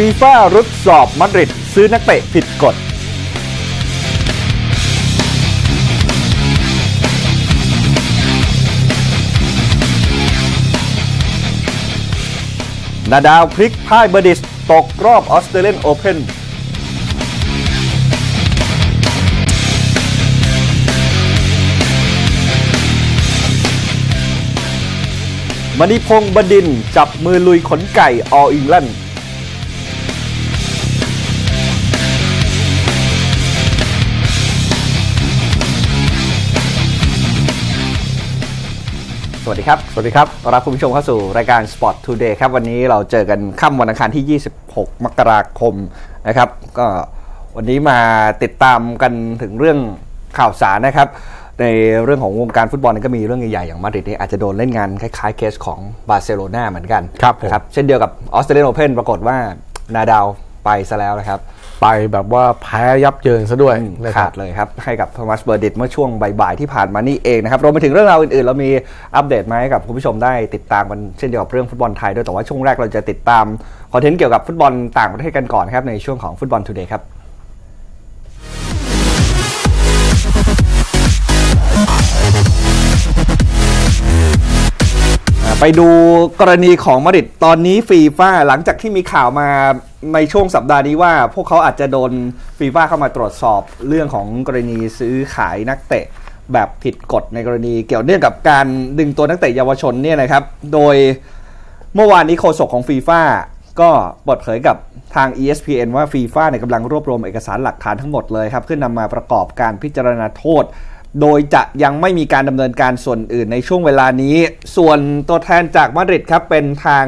ฟีฟ่ารุดสอบมาดริดซื้อนักเตะผิดกฎ นาดาวพลิกพ่ายเบอร์ดิส ตกรอบออสเตรเลียนโอเพนมณีพงษ์บดินจับมือลุยขนไก่ออิงแลนด์ สวัสดีครับ สวัสดีครับต้อนรับคุณผู้ชมเข้าสู่รายการ Sport Today ครับ วันนี้เราเจอกันค่ำวันอังคารที่ 26 มกราคมนะครับ ก็วันนี้มาติดตามกันถึงเรื่องข่าวสารนะครับ ในเรื่องของวงการฟุตบอลก็มีเรื่องใหญ่ๆ อย่างมาดริดนี่อาจจะโดนเล่นงานคล้ายๆเคสของบาร์เซโลนาเหมือนกัน ครับผมนะเช่นเดียวกับ Australian Open ปรากฏว่านาดาลไปซะแล้วนะครับ ไปแบบว่าแพ้ยับเยินซะด้วยนะครับขาดเลยครับ ให้กับโทมัสเบอร์ดิชเมื่อช่วงบ่ายๆที่ผ่านมานี่เองนะครับรวมไปถึงเรื่องราวอื่นๆ เรามีอัปเดตมาให้กับคุณผู้ชมได้ติดตามกันเช่นเดียวกับเรื่องฟุตบอลไทยด้วยแต่ว่าช่วงแรกเราจะติดตาม content เกี่ยวกับฟุตบอลต่างประเทศกันก่อนครับในช่วงของ Football Today ครับ ไปดูกรณีของมาดริดตอนนี้ฟีฟ่าหลังจากที่มีข่าวมาในช่วงสัปดาห์นี้ว่า พวกเขาอาจจะโดนฟีฟ่าเข้ามาตรวจสอบเรื่องของกรณีซื้อขายนักเตะแบบผิดกฎในกรณีเกี่ยวเนื่องกับการดึงตัวนักเตะเยาวชนเนี่ยนะครับ โดยเมื่อวานนี้โฆษกของฟีฟ่าก็เปิดเผยกับทาง ESPN ว่าฟีฟ่าเนี่ยกำลังรวบรวมเอกสารหลักฐานทั้งหมดเลยครับเพื่อนำมาประกอบการพิจารณาโทษ โดยจะยังไม่มีการดำเนินการส่วนอื่นในช่วงเวลานี้ ส่วนตัวแทนจากมาดริดครับเป็นทาง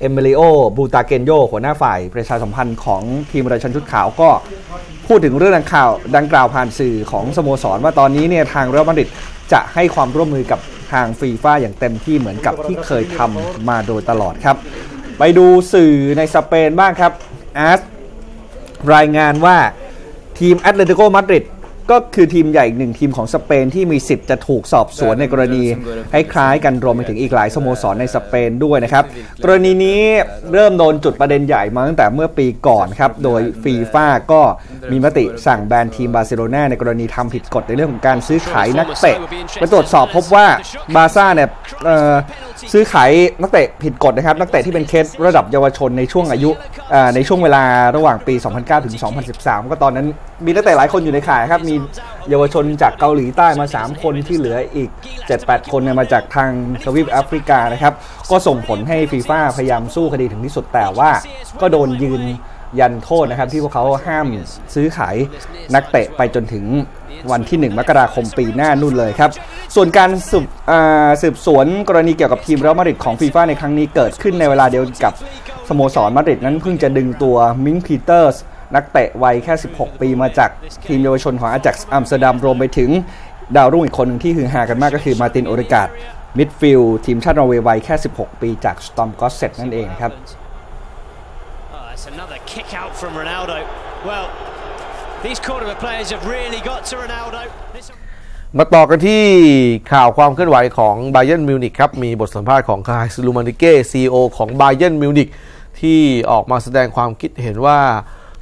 เอมิลิโอบูตาเกนโยหัวหน้าฝ่ายประชาสัมพันธ์ของทีมราชันชุดขาวก็พูดถึงเรื่องดังข่าวดังกล่าวผ่านสื่อของสโมสรว่าตอนนี้เนี่ยทางเรอัลมาดริดจะให้ความร่วมมือกับทางฟีฟ่าอย่างเต็มที่เหมือนกับที่เคยทำมาโดยตลอดครับ ไปดูสื่อในสเปนบ้างครับอาร์ตรายงานว่าทีมแอตเลติโกมาดริด ก็คือทีมใหญ่อีกหนึ่งทีมของสเปนที่มีสิทธิ์จะถูกสอบสวนในกรณีคล้ายๆกันรวมไปถึงอีกหลายสโมสรในสเปนด้วยนะครับกรณีนี้เริ่มโดนจุดประเด็นใหญ่มาตั้งแต่เมื่อปีก่อนครับ โดยฟีฟ่าก็มีมติสั่งแบนทีมบาร์เซโลนาในกรณีทำผิดกฎในเรื่องของการซื้อขายนักเตะไปตรวจสอบพบว่าบาร์ซ่าเนี่ยเอ่อซื้อขายนักเตะผิดกฎนะครับ นักเตะที่เป็นเคสระดับเยาวชนในช่วงอายุเอ่อในช่วงเวลาระหว่างปี 2009 ถึง 2013 ก็ตอนนั้นมีนักเตะหลายคนอยู่ในข่ายครับมีเยาวชนจากเกาหลีใต้มา 3 คนที่เหลืออีก 7-8 คนเนี่ยมาจากทางทวีปแอฟริกานะครับ ก็ส่งผลให้ฟีฟ่าพยายามสู้คดีถึงที่สุดแต่ว่าก็โดนยืนยันโทษนะครับ ที่พวกเขาห้ามซื้อขายนักเตะไปจนถึงวันที่ 1 มกราคมปีหน้านู่นเลยครับ ส่วนการสืบสืบสวนกรณีเกี่ยวกับทีมเรอัลมาดริดของฟีฟ่าในครั้งนี้เกิดขึ้นในเวลาเดียวกับสโมสรมาดริดนั้นเพิ่งจะดึงตัวมิงค์พีเตอร์ส นักเตะวัยแค่ 16 ปีมาจากทีมเยาวชนของอาจักซ์อัมสเตอร์ดัมรวมไปถึงดาวรุ่งอีกคนหนึ่งที่ฮือฮากันมากก็คือมาร์ตินโอเดการ์ด midfield ทีมชาตินอร์เวย์วัยแค่ 16 ปีจากสตรอมส์ก็อดเซตนั่นเองครับ Oh, that's another kick out from Ronaldo. Well, these Cordoba players have really got to Ronaldo. This- มาต่อกันที่ข่าวความเคลื่อนไหวของไบเ e นมิวนิกครับ มีบทสัมภาษณ์ของคายซูลูมานิเก้ซีอของไบเ e นมิวนิกที่ออกมาแสดงความคิดเห็นว่า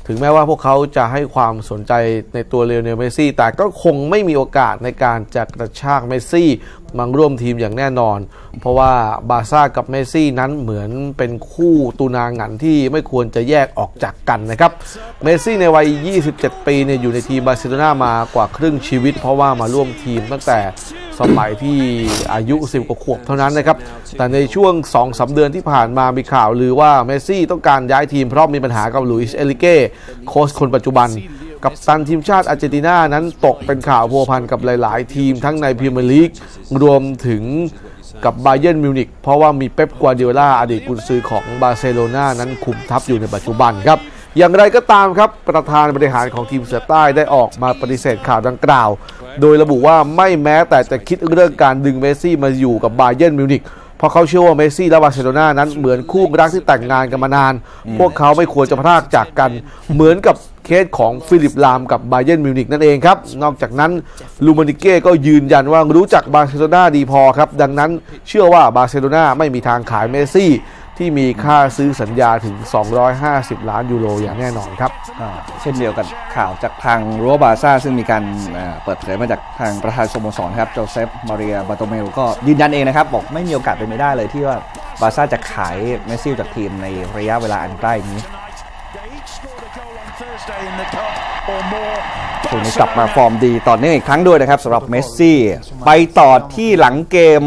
ถึงแม้ว่าพวกเขาจะให้ความสนใจในตัวเลโอเนลเมสซี่ แต่ก็คงไม่มีโอกาสในการจะกระชากเมสซี่มาร่วมทีมอย่างแน่นอน เพราะว่าบาร์ซ่ากับเมสซี่นั้นเหมือนเป็นคู่ตุนาหงันที่ไม่ควรจะแยกออกจากกันนะครับ เมสซี่ในวัย 27 ปีเนี่ยอยู่ในทีมบาร์เซโลนามากว่าครึ่งชีวิต เพราะว่ามาร่วมทีมตั้งแต่ สมัยที่อายุ10กว่าขวบเท่านั้นนะครับ แต่ในช่วง2-3เดือนที่ผ่านมามีข่าวลือว่าเมสซี่ต้องการย้ายทีมเพราะมีปัญหากับลุยส์เอ็นริเก้โค้ชคนปัจจุบันกัปตันทีมชาติอาร์เจนตินานั้นตกเป็นข่าวพัวพันกับหลาย ๆ ทีมทั้งในพรีเมียร์ลีกรวมถึงกับไบเ e นมิวนิกเพราะว่ามีเป๊ปกัวาร์ดิโอลาอดีตกุนซือของบาร์เซโลนานั้นคุมทัพอยู่ในปัจจุบันครับ อย่างไรก็ตามครับประธานบริหารของทีมเสือใต้ได้ออกมาปฏิเสธข่าวดังกล่าว โดยระบุว่าไม่แม้แต่จะคิดเรื่องการดึงเมสซี่มาอยู่กับบาเ e นมิวนิกเพราะเขาเชื่อว่าเมสซี่และบาร์เซโลนานั้นเหมือนคู่รักที่แต่งงานกันมานาน พวกเขาไม่ควรจะพรากจากกัน เหมือนกับเคสของฟิลิปลาห์มกับไบเอิร์นมิวนิกนั่นเองครับ นอกจากนั้นรุมเมนิกเก้ก็ยืนยันว่ารู้จักบาร์เซโลนาดีพอครับ ดังนั้นเชื่อว่าบาร์เซโลนาไม่มีทางขายเมสซี่ ที่มีค่าซื้อสัญญาถึง 250 ล้านยูโรอย่างแน่นอนครับ เช่นเดียวกับข่าวจากทางรั้วบาร์ซ่าซึ่งมีการเปิดเผยมาจากทางประธานสโมสรครับโจเซฟมาเรียบาร์โตเมวก็ยืนยันเองนะครับ บอกไม่มีโอกาสเป็นไปได้เลยที่ว่าบาร์ซ่าจะขายเมสซี่จากทีมในระยะเวลาอันใกล้นี้ ช่วงนี้กลับมาฟอร์มดีต่อเนื่องอีกครั้งด้วยนะครับสำหรับเมสซี่ ไปต่อที่หลังเกม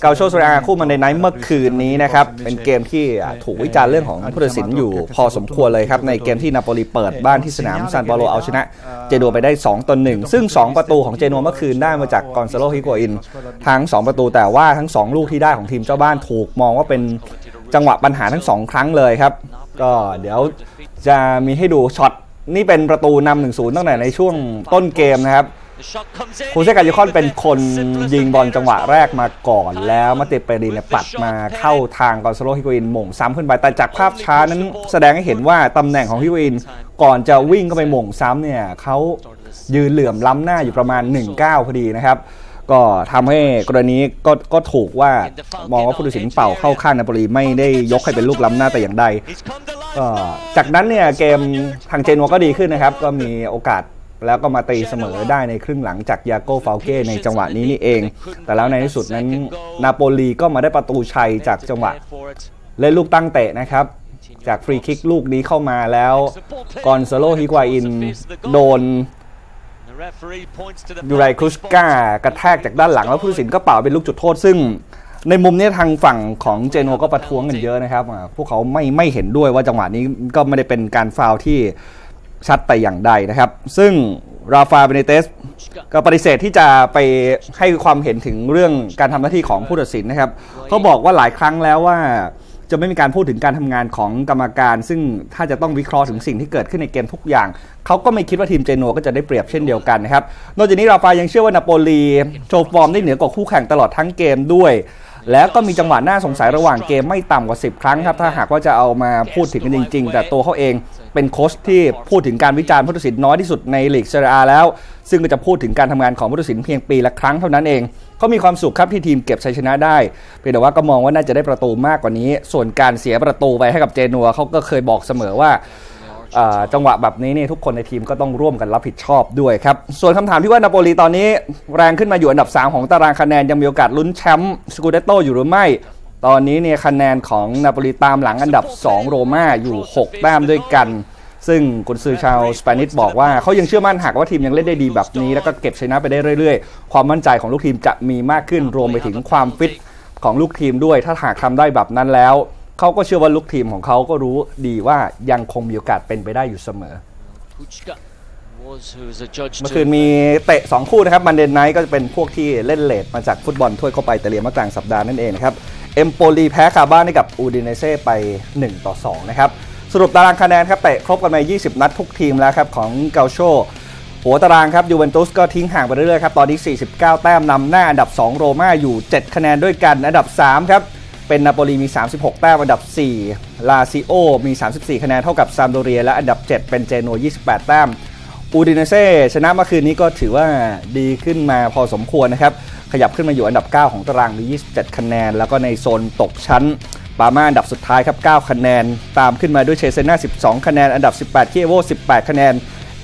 กัลโช่เซเรียอาคู่ Monday night เมื่อคืนนี้นะครับ เป็นเกมที่อ่าถูกวิจารณ์เรื่องของผู้ตัดสินอยู่พอสมควรเลยครับ ในเกมที่นาโปลีเปิดบ้านที่สนามซานเปาโลเอาชนะ เจนัวไปได้ 2ต่อ1ซึ่ง 2 ประตูของเจนัวเมื่อคืนได้มาจากกอนซาโลฮิกวาอิน ทั้ง 2 ประตูแต่ว่าทั้ง 2 ลูกที่ได้ของทีมเจ้าบ้านถูกมองว่าเป็นจังหวะปัญหาทั้ง 2 ครั้งเลยครับ ก็เดี๋ยวจะมีให้ดูช็อต นี่เป็นประตูนำหนึ่งศูนย์ตั้งแต่ในช่วงต้นเกมนะครับโฮเซกาเยฆอนเป็นคนยิงบอลจังหวะแรกมาก่อนแล้วมัตเตียเปรินเนี่ยปัดมาเข้าทางกอนซาโลฮิกวาอินโหม่งซ้ำขึ้นไป แต่จากภาพช้านั้นแสดงให้เห็นว่าตำแหน่งของฮิโกอินก่อนจะวิ่งเข้าไปหม่งซ้ำเนี่ยเขายืนเหลื่อมล้ำหน้าอยู่ประมาณ 1-9 พอดีนะครับ ก็ทำให้กรณีก็ก็ถูกว่ามองว่าผู้ตัดสินเป่าเข้าข้างนาโปลีไม่ได้ยกให้เป็นลูกล้ำหน้าแต่อย่างใดก็ จากนั้นเนี่ยเกมทางเจนัวก็ดีขึ้นนะครับ ก็มีโอกาสแล้วก็มาตีเสมอได้ในครึ่งหลังจากยาโกฟาลเก้ในจังหวะนี้นี่เอง แต่แล้วในที่สุดนั้นนาโปลีก็มาได้ประตูชัยจากจังหวะเล่นลูกตั้งเตะนะครับ จาก free kick ลูกนี้เข้ามาแล้วกอนซาโลฮิกวาอินโดนยูไรคุชกากระแทกจากด้านหลังแล้วผู้ตัดสินก็เป่าเป็นลูกจุดโทษซึ่ง ในมุมนี้ทางฝั่งของเจนัวก็ประท้วงกันเยอะนะครับอ่าพวกเขาไม่ไม่เห็นด้วยว่าจังหวะนี้ก็ไม่ได้เป็นการฟาวล์ที่ชัดแต่อย่างใดนะครับ ซึ่งราฟาเบนิเตซก็ปฏิเสธที่จะไปให้ความเห็นถึงเรื่องการทำหน้าที่ของผู้ตัดสินนะครับเขาบอกว่าหลายครั้งแล้วว่าจะไม่มีการพูดถึงการทำงานของกรรมการ ซึ่งถ้าจะต้องวิเคราะห์ถึงสิ่งที่เกิดขึ้นในเกมทุกอย่าง เขาก็ไม่คิดว่าทีมเจนัวก็จะได้เปรียบเช่นเดียวกันนะครับ นอกจากนี้ราฟายังเชื่อว่านาโปลีโชว์ฟอร์มได้เหนือกว่าคู่แข่งตลอดทั้งเกมด้วย แล้วก็มีจังหวะน่าสงสัยระหว่างเกมไม่ต่ำกว่า 10 ครั้งครับ ถ้าหากว่าจะเอามาพูดถึงกันจริง ๆ แต่ตัวเขาเองเป็นโค้ชที่พูดถึงการวิจารณ์ผู้ตัดสินน้อยที่สุดในลีกเซเรียแล้ว ซึ่งก็จะพูดถึงการทำงานของผู้ตัดสินเพียงปีละครั้งเท่านั้นเองเขามีความสุขครับที่ทีมเก็บชัยชนะได้เพียงแต่ว่าก็มองว่าน่าจะได้ประตูมากกว่านี้ ส่วนการเสียประตูไปให้กับเจนัวเขาก็เคยบอกเสมอว่า จังหวะแบบนี้นี่ทุกคนในทีมก็ต้องร่วมกันรับผิดชอบด้วยครับ ส่วนคำถามที่ว่านาโปลีตอนนี้แรงขึ้นมาอยู่อันดับ 3 ของตารางคะแนนยังมีโอกาสลุ้นแชมป์สกูเดตโตอยู่หรือไม่ ตอนนี้เนี่ยคะแนนของนาโปลีตามหลังอันดับ 2 โรม่าอยู่ 6 แต้มด้วยกัน ซึ่งกุนซือชาว Spanish บอกว่าเขายังเชื่อมั่นหากว่าทีมยังเล่นได้ดีแบบนี้ แล้วก็เก็บชนะไปได้เรื่อยๆ ความมั่นใจของลูกทีมจะมีมากขึ้นรวมไปถึงความฟิตของลูกทีมด้วย ถ้าหากทำได้แบบนั้นแล้ว เขาก็เชื่อว่าลูกทีมของเขาก็รู้ดีว่ายังคงมีโอกาสเป็นไปได้อยู่เสมอ เมื่อคืนมีเตะ 2 คู่นะครับ Monday Night ก็จะเป็นพวกที่เล่น late มาจากฟุตบอลถ้วยโคปปาอิตาเลียเมื่อกลางสัปดาห์นั่นเองนะครับ เอมโปลีแพ้คาบ้านให้กับอูดิเนเซ่ไป 1 ต่อ 2 นะครับ สรุปตารางคะแนนครับเตะครบกันมา20 นัดทุกทีมแล้วครับของเกาโชหัวตารางครับยูเวนตุสก็ทิ้งห่างไปเรื่อยๆครับ ตอนนี้ 49 แต้มนำหน้าอันดับ 2 โรม่าอยู่ 7 คะแนนด้วยกัน อันดับ 3 ครับ เป็นนาโปลีมี 36 แต้มอันดับ 4 ลาซิโอมี 34 คะแนนเท่ากับซามโดเรีย และอันดับ 7 เป็นเจโน 28 แต้ม อูดินเซ่ชนะเมื่อคืนนี้ก็ถือว่าดีขึ้นมาพอสมควรนะครับ ขยับขึ้นมาอยู่อันดับ 9 ของตารางมี 27 คะแนน แล้วก็ในโซนตกชั้น ปามาอันดับสุดท้ายครับ 9 คะแนน ตามขึ้นมาด้วยเชเซน่า 12 คะแนน อันดับ 18 เคียโว 18 คะแนน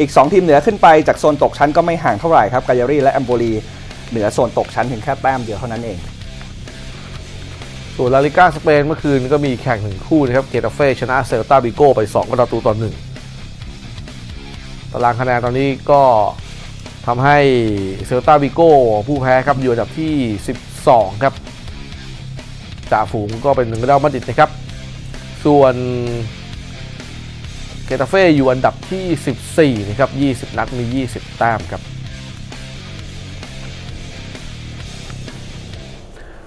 อีก 2 ทีมเหนือขึ้นไปจากโซนตกชั้นก็ไม่ห่างเท่าไหร่ครับ กายารีและเอมโปลี เหนือโซนตกชั้นเพียงแค่แต้มเดียวเท่านั้นเอง ส่วนลาลิก้าสเปนเมื่อคืนก็มีแข่งหนึ่งคู่นะครับเกตาเฟ่ชนะเซลตาบิโก้ไป2ประตูต่อหนึ่งตารางคะแนนตอนนี้ก็ทำให้เซลตาบิโก้ผู้แพ้ครับอยู่อันดับที่ 12 ครับจ่าฝูงก็เป็นหนึ่งเรอัลมาดริดนะครับ ส่วนเกตาเฟ่อยู่อันดับที่ 14 นะครับ 20 นัดมี 20 แต้มครับ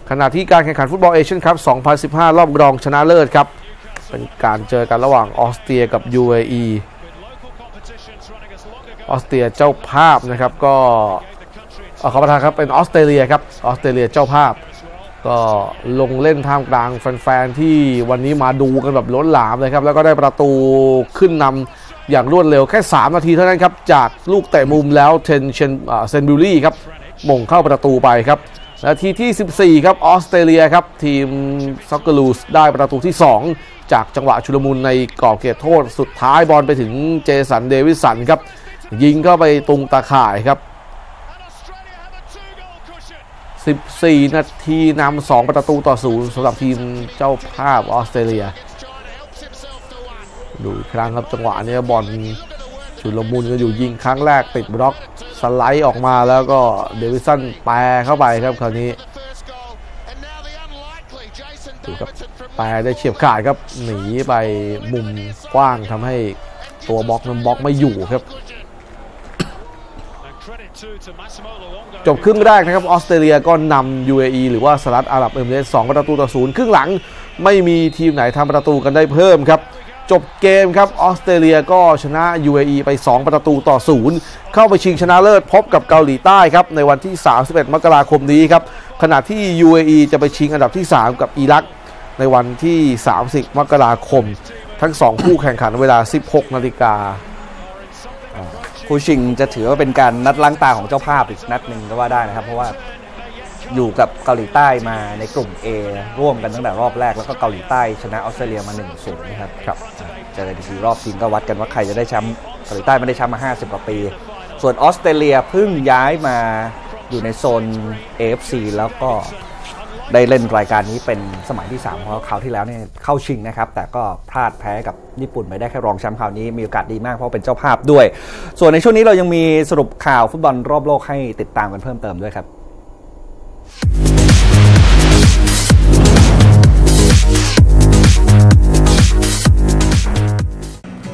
ขณะที่การแข่งขันฟุตบอลเอเชียนคัพ 2015 รอบรองชนะเลิศครับ เป็นการเจอกันระหว่างออสเตรียกับ UAE ออสเตรียเจ้าภาพนะครับก็ขอประทานครับเป็นออสเตรเลียครับออสเตรเลียเจ้าภาพ ก็ลงเล่นท่ามกลางแฟนๆที่วันนี้มาดูกันแบบล้นหลามเลยครับแล้วก็ได้ประตูขึ้นนำอย่างรวดเร็วแค่ 3 นาทีเท่านั้นครับจากลูกเตะมุมแล้วเทรนต์เซนส์บิวรี่ครับโหม่งเข้าประตูไปครับ นาทีที่ 14 ครับออสเตรเลียครับ ทีมซ็อกเกอรูส์ได้ประตูที่ 2 จากจังหวะชุลมุนในกรอบเขตโทษสุดท้ายบอลไปถึงเจสันเดวิสันครับ ยิงเข้าไปตรงตาข่ายครับ 14 นาทีนำ2ประตูต่อศูนย์สำหรับทีมเจ้าภาพออสเตรเลีย ดูอีกครั้งครับจังหวะนี้บอล ชุลมุนกันอยู่ยิงครั้งแรกติดบล็อกสไลด์ออกมาแล้วก็เดวิสันแปเข้าไปครับคราวนี้ดูครับแปรได้เฉียบขาดครับหนีไปมุมกว้างทำให้ตัวบล็อกนั้นบล็อกไม่อยู่ครับ จบครึ่งแรกนะครับออสเตรเลียก็นำ UAE หรือว่าสหรัฐอาหรับเอมิเรตส์2ประตูต่อศูนย์ครึ่งหลัง ไม่มีทีมไหนทำประตูกันได้เพิ่มครับ จบเกมครับออสเตรเลียก็ชนะ UAE ไป 2 ประตูต่อศูนย์เข้าไปชิงชนะเลิศพบกับเกาหลีใต้ครับในวันที่ 31 มกราคมนี้ครับขณะที่ UAE จะไปชิงอันดับที่ 3 กับอิรัก ในวันที่ 30 มกราคม ทั้ง 2 คู่แข่งขันเวลา 16 นาฬิกาคู่ชิงจะถือว่าเป็นการนัดล้างตาของเจ้าภาพอีกนัดหนึ่งก็ว่าได้นะครับ เพราะว่า อยู่กับเกาหลีใต้มาในกลุ่ม A ร่วมกันตั้งแต่รอบแรกแล้วก็เกาหลีใต้ชนะออสเตรเลียมา1นศูนย์นะครับครับเจอกันอีกทีรอบชิงก็วัดกันว่าใครจะได้แชมป์เกาหลีใต้ไม่ได้แชมป์มา 50 กว่าปี ส่วนออสเตรเลียเพิ่งย้ายมาอยู่ในโซน AFC แล้วก็ได้เล่นรายการนี้เป็นสมัยที่ 3 เพราะคราวที่แล้วเนี่ยเข้าชิงนะครับ แต่ก็พลาดแพ้กับญี่ปุ่นไปได้แค่รองแชมป์คราวนี้มีโอกาสดีมากเพราะเป็นเจ้าภาพด้วย ส่วนในช่วงนี้เรายังมีสรุปข่าวฟุตบอลรอบโลกให้ติดตามกันเพิ่มเติมด้วยครับ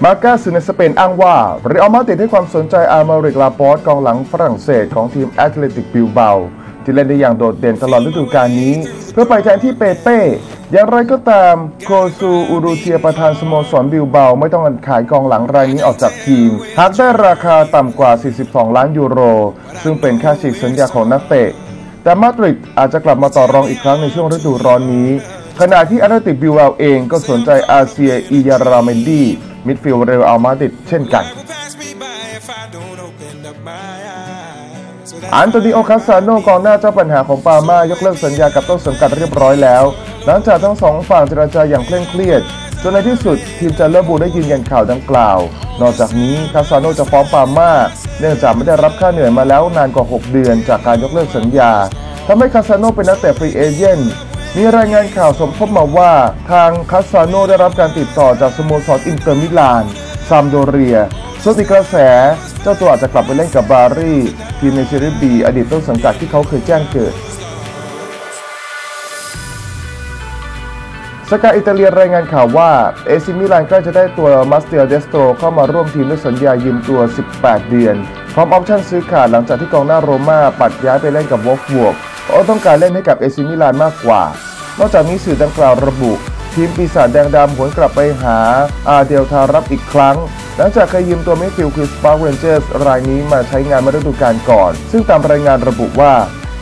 มาร์ก้าสื่อในสเปนอ้างว่าเรอัลมาดริดให้ความสนใจเอเมอริกลาปอร์ตกองหลังฝรั่งเศสของทีมแอตเลติกบิลเบาที่เล่นได้อย่างโดดเด่นตลอดฤดูกาลนี้ เพื่อไปแทนที่เปเป้ อย่างไรก็ตามโคซูอูรูเทียประธานสโมสรบิลเบาไม่ต้องการขายกองหลังรายนี้ออกจากทีม หากได้ราคาต่ำกว่า 42 ล้านยูโร ซึ่งเป็นค่าฉีกสัญญาของนักเตะ แต่มาดริดอาจจะกลับมาต่อรองอีกครั้งในช่วงฤดูร้อนนี้ ขณะที่อาร์ติบิวเอลเองก็สนใจอาเซียร์อียาราเมนดีมิดฟิลด์เรอัลมาดริดเช่นกันอันโตนิโอคาซาโนกองหน้าเจ้าปัญหาของปาม่ายกเลิกสัญญากับต้นสังกัดเรียบร้อยแล้ว หลังจากทั้งสองฝั่งเจรจาอย่างเคร่งเครียดจนในที่สุดทีมจันเลอร์บูได้ยืนยันข่าวดังกล่าว นอกจากนี้คาซาโนจะฟ้องปาม่าเนื่องจากไม่ได้รับค่าเหนื่อยมาแล้วนานกว่า 6 เดือนจากการยกเลิกสัญญาทำให้คาซาโนเป็นนักเตะ free agent มีรายงานข่าวสมทบมาว่า ทางคาซาโนได้รับการติดต่อจากสโมสรอินเตอร์มิลานซามพ์โดเรียส่วนอีกกระแส เจ้าตัวอาจจะกลับไปเล่นกับบารีทีมในเซรีบีอดีตต้นสังกัดที่เขาเคยแจ้งเกิด สกาอิตาเลียรายงานข่าวว่าเอซิมิลานใกล้จะได้ตัวมัตเตียเดสโตรเข้ามาร่วมทีมด้วยสัญญายืมตัว 18 เดือน พร้อม option ซื้อขาดหลังจากที่กองหน้าโรม่าปัดย้ายไปเล่นกับวอลฟ์สบวร์กเพราะต้องการเล่นให้กับเอซิมิลานมากกว่า นอกจากนี้สื่อดังกล่าวระบุ ทีมปีศาจแดงดำหวนกลับไปหาอาเดลทารับอีกครั้ง หลังจากเคยยืมตัวมิดฟิลด์ควีนส์ปาร์คเรนเจอร์สรายนี้มาใช้งานเมื่อฤดูกาลก่อน ซึ่งตามรายงานระบุว่า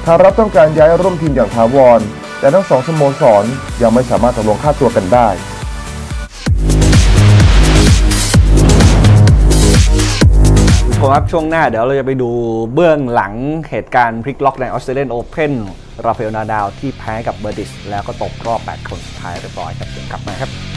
ทารับต้องการย้ายร่วมทีมอย่างถาวร แต่ทั้งสองสโมสรยังไม่สามารถตกลงค่าตัวกันได้คุณผู้ชมครับช่วงหน้าเดี๋ยวเราจะไปดูเบื้องหลังเหตุการณ์พลิกล็อกในออสเตรเลียนโอเพนราฟาเอลนาดาลที่แพ้กับเบอร์ดิช แล้วก็ตกรอบ 8 คนสุดท้ายเรียบร้อยครับเดี๋ยวกลับมาครับ